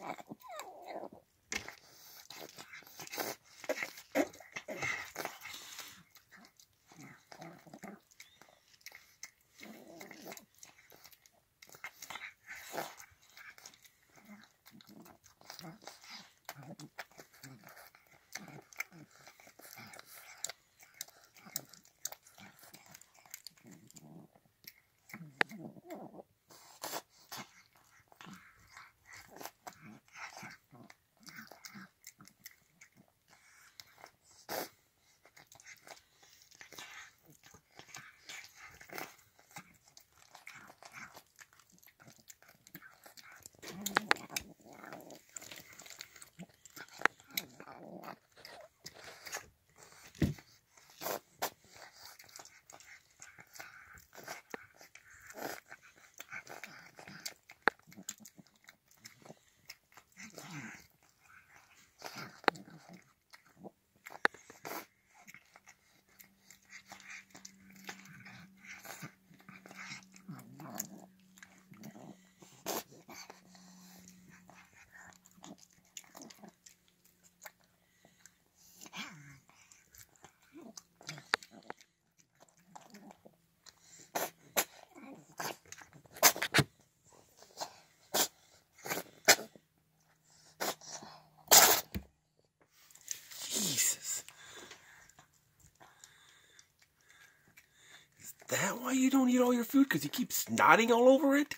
Thank you. that why you don't eat all your food? Because you keep snotting all over it?